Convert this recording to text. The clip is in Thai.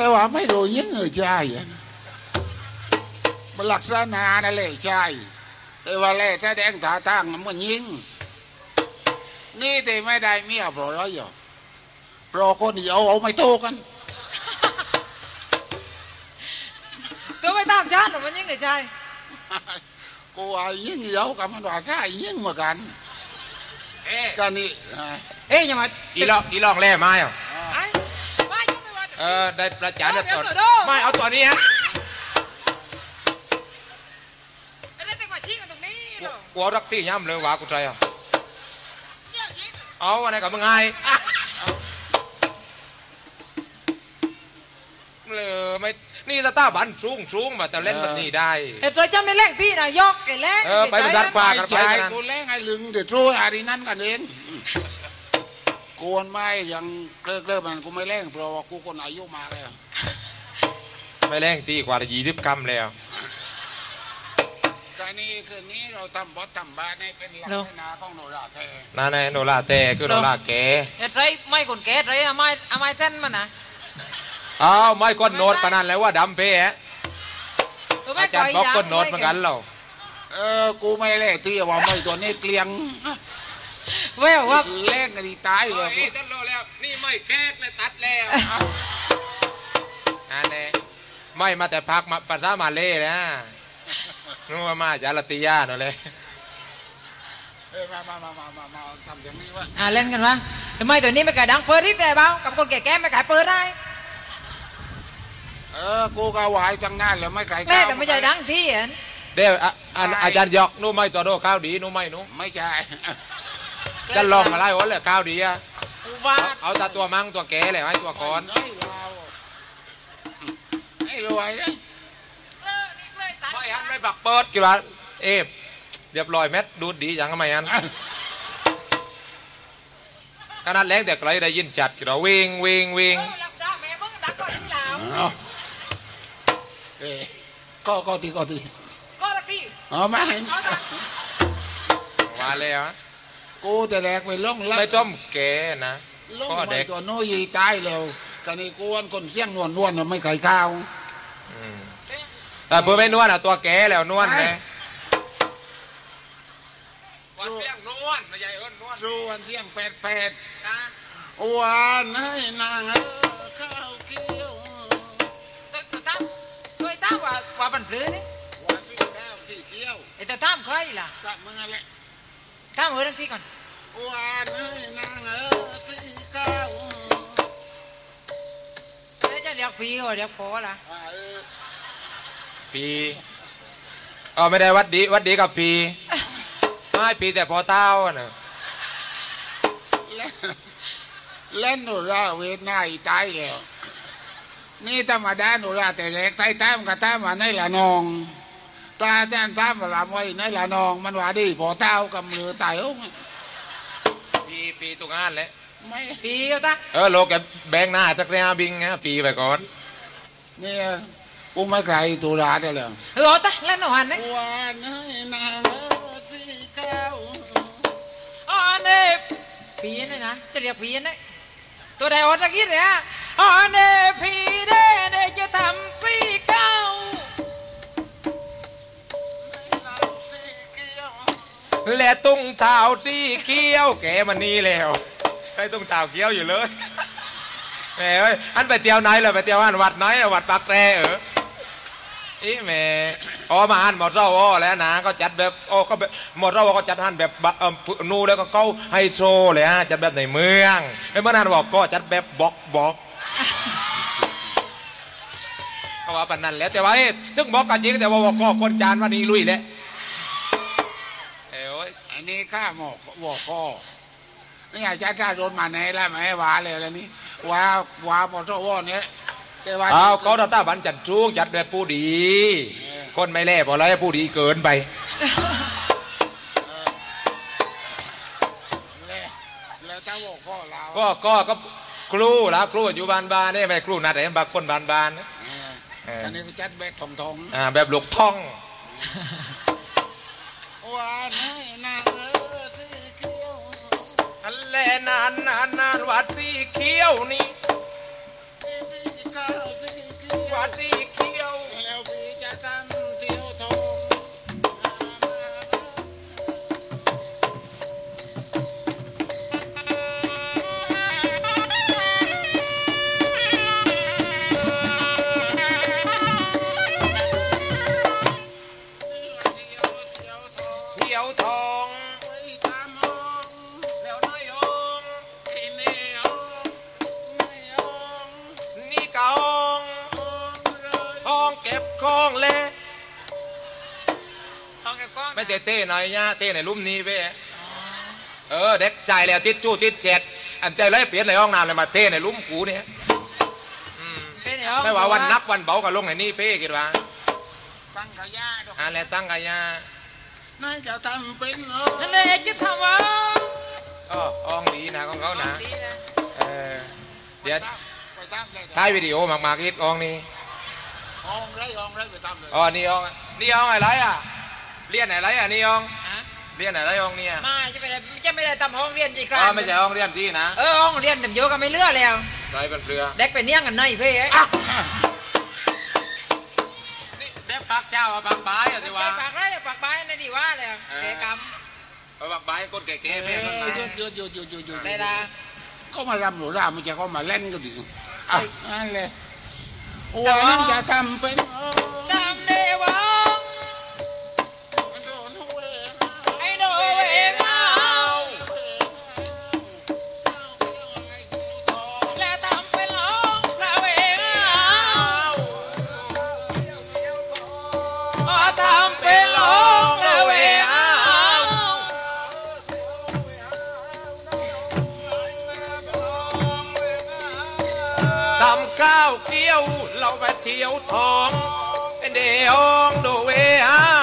แต่ว่าไม่รู้ยิงเออใช่มันลักษณะนั่นแหละใช่แต่ว่าแล่ถ้าแดงตาตั้งมันยิง นี่แต่ไม่ได้เมียเพราะอะไรอ่เพราะคนเดียวเอาไม่โตกันตัวไม่ตามชาติมันยิ่งกับชายกูไอ้ยิงเดียวกับมันว่าใช่ยิงเหมือนกันเอ๊ะก็นี่อ่าเอ้ยย่ามาอีลองอีลองแล่ม้เหรอไอ้ไม่ยุ่งไม่ว่า เออได้ประจานเนี่ยเอาตัวเดี๋ยวไม่เอาตัวนี้ฮะไอ้เรื่องแต่ว่าชี้กันตรงนี้เหรอกูเอารักที่ย่ำเลยว่ากูใจอะเนี่ยชี้เอาอะไรกับมึงไงอะเลยไม่นี่ตาตาบันสูงสูงมาแต่เล่นแบบนี้ได้เอ็ดซอยจำในแรงที่นะยอกไก่แรงเออไปเป็นดัดฟ้าไอ้ชายกูแรงไอ้ลึงเดี๋ยวช่วยอะไรนั่นกันเอง กวนไม่ยังเลิกเลิกมันกูไม่แรงเพราะว่ากูคนอายุมากแล้วไม่แรงตีกว่ายี่สิบกรัมแล้วก็นี่คือนี้เราทำบอสทำบ้านให้เป็นหลักให้นาของโนราแท้นั่นไงโนราแต่คือโนราแกเอ็ดซอยไม่คนแก่ซอยอะไม่อะไม่เส้นมันนะเอาไม่ก้นโนดปานนั้นแล้วว่าดำเป๊ะตัวไม่อาจารย์บอกก้นโนดเหมือนกันเราเออกูไม่แลกที่ว่าไม่ตัวนี้เกลียง แววว่าแลกกันที่ตายเลยต้นโลแล้ว นี่ไม่แก๊กเลยตัดแล้วอันนี้ไม่มาแต่พักมาภาษามาเล่นะนู้นว่ามาจากลาติยาเนาะเลยเออมามามามามามาทำอย่างนี้วะอ่าเล่นกันวะทำไมตัวนี้ไม่กล้าดังเปิดที่แต่เบากับคนแก่ๆไม่กล้าเปิดได้เออกูก็ไหวายตั้งนานแล้วไม่ไกลแม่แต่ไม่ใช่ดังที่เห็นเดี๋ยวอะอะอาจารย์หยอกนู้นไม่ตัวโดข้าวดีนู้นไม่นู้นไม่ใช่ จะลองอะไรวะเลยข้าวดีอะอุบาเอาทเอาแต่ตัวมังตัวแกเลยให้ตัวก่อนไอ้เราไอ้รวยนะเออนี่เพื่อนตัดไม่ฮันไม่บักเปิดกี่ว่าเอฟเรียบร้อยแมทดูดดีอย่างทำไมอันขนาดแรงแต่ไกลได้ยินจัดกี่เราวิ่งวิ่งวิ่งเออรับจ้าแม่เพิ่งดังก่อนที่ลาวเอาเออก็ก็ทีก็ทีก็ละที่เอามาเห็นเอาต่อมาแล้วอะ กูแต่แรกไปล่องลัไม่ต้มแกนะล่องก็ไปเด็กตัวโน้ยีตายแล้วกันนี่กวนคนเสี่ยงนวลนวลน่ะไม่ไกลข้าวแต่เพื่อไม่นวดอะตัวแกแล้วนวดไงวันเสียงนวดไม่ใช่เอิ้นนวดส่วนเสี่ยงแปดแปดอะหวานให้นางเออข้าวเกี้ยวแต่แต่ตั้มเคยตั้มว่าว่าบันพลื้นี่หวานที่ข้าวที่เกี้ยวไอ้แต่ตั้มใครล่ะกับมึงอะไร ตั้มเออทั้งที่ก่อนหวานให้นางเออที่ข้าวแล้วจะเรียกพี่ก็เรียกพ่อล่ะอ่าเออปีเออไม่ได้วัดดีวัดดีกับปีไม่ปีแต่พอเต้าอะนะเล่นเล่นหนูราเวทนาอีตายแล้วนี่ธรรมดาหนูราแต่แรกไต้ตามกับตามมาในละนอง ตาแจ้นตามมาลำไว้ในละนองมันว่าดีพอเต้ากับมือตายโอ้งปีปีตุกงานเลยไม่พี่ก็ตั้งเออโลกแกแบงหน้าจักรยานบิงฮะปีไปก่อนเนี่ยกูไม่ไกลตุราแต่แล้วเออเอาตั้งเล่นหน่อยนี่หวานให้นางเออที่ข้าวอ๋อเนี่ยพี่นี่นะจะเรียกพี่นี่ตัวใดออตะกี้เนี่ยอ๋อเนี่ยพี่เด้เนี่ยจะทำสีเก้า และตุ้งเท้าที่เกี้ยว แกมันนี่แล้วไอ้ตุ้งเท้าเกี้ยวอยู่เลยแหมเอ้ยอันไปเที่ยวไหนเลยไปเที่ยวอันวัดไหนอะวัดปากแตรเอออีแหม่อ๋อมาอันหมดเจ้าอ้อแล้วนะก็จัดแบบโอ้ก็แบบหมดเจ้าอ้อก็จัดหันแบบบะเออนูแล้วก็เขาไฮโซเลยฮะจัดแบบในเมืองไอ้เมื่อนานบอกก็จัดแบบบอกบอกก็ว่าปานนั้นแหล้วแต่ว่าเอ้ยถึงบอกกันจริงแต่ว่าบอกก็คนจานวันนี้ลุยแหละ ข้าหมอกวอกก็นี่อาจารย์ถ้าโดนมาไหนแล้วไหมว่าเลยแล้วนี่ว่าว่าหมดตัวเนี่ยแต่ว่าเอาเขาดาต้าบันจัดจูงจัดแบบผู้ดี คนไม่แล่พอแล้วผู้ดีเกินไปแล้วแล้วถ้าบอกก็เราก็ก็ก็ครูแล้วครูอยู่บ้านบ้านนี่ไม่ครูนัดไหนบักคนบ้านบ้านนะเออเอออัอันนี้ก็จัดแบกทองทองอ่าแบบหลกท่องหวานให้นางเออที่เกี้ยวอั นแลนานนานนานวัดสีเขียวนี่ ต้องกับกล้องไม่เต้ๆหน่อยย่าเต้ในรุ่มนี้เว้ยเออเด็กใจายแล้วติดจู้ติดเจ็ดอันใจเลยเปลี่ยนในห้องน้ำเลยมาเต้ในรุ่มกูเนี่ยเป็นเหรอไม่ว่าวันนักวันเบากับลงไหนนี่เป้คิดว่าตั้งขยะดอกอ่าแล้วตั้งกายานายจะทำเป็นเหรอนั่นเลยจะทำว่าอ๋ออ้องดีนะของเขานะดีนะเออเดี๋ยวไปตามเลยถ่ายวิดีโอมากๆคิดอ้องนี่ห้องไรห้องไรไปตามเลยอ๋อนี่อ้องนี่อ้องอะไรอะ เรียนอะไรอะนี่อ้องฮะเรียนอะไรอ้องเนี่ยมาจะไม่ได้จะไม่ได้ทำห้องเรียนจีกอ๋ลาอไม่ใช่อ้องเรียนที่นะเออห้องเรียนแต่โยก็ไม่เลือกแล้วไรเป็นเรือเด็กไปเนียงกันในเพ่ไอ้นี่เด็กปักเจ้าอะปักบายอะสิวะปากไรปากใบนั่นดีว่าแล้วเด็กกเออปักบายคนแก่เอ้ๆเพ่คนไหนยหยุดหยุดหยุดหยุดหยุดหยุดำได้ละเขามารำหนูราไม่ใช่เขามาเล่นก็ดีอะนั่นเลยวันนั้นจะทำเป็นเหรอ เที่ยวเราไปเที่ยวทองเดี๋ยวดูเวฮา